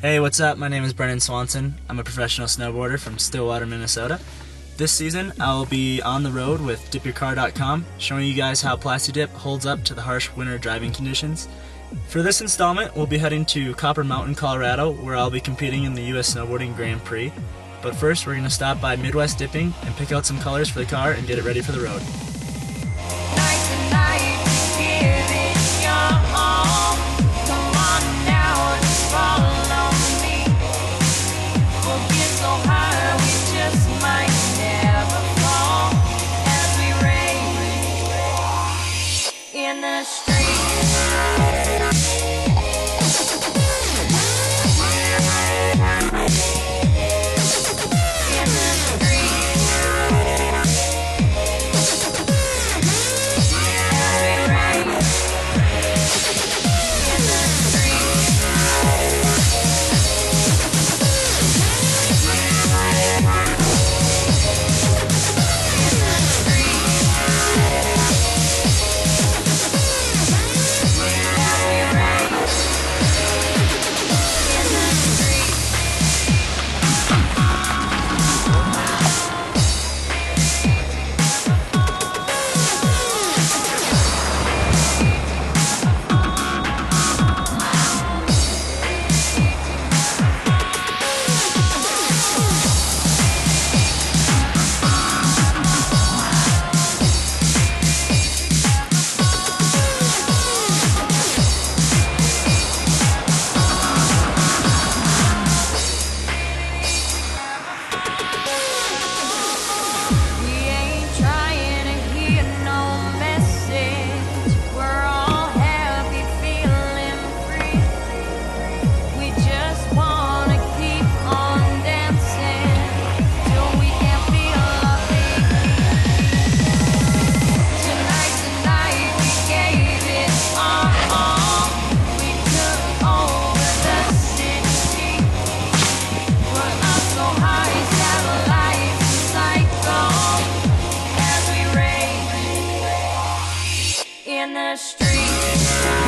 Hey, what's up? My name is Brennen Swanson. I'm a professional snowboarder from Stillwater, Minnesota. This season, I'll be on the road with dipyourcar.com, showing you guys how Plastidip holds up to the harsh winter driving conditions. For this installment, we'll be heading to Copper Mountain, Colorado, where I'll be competing in the U.S. Snowboarding Grand Prix. But first, we're going to stop by Midwest Dipping and pick out some colors for the car and get it ready for the road. In the street. in the street.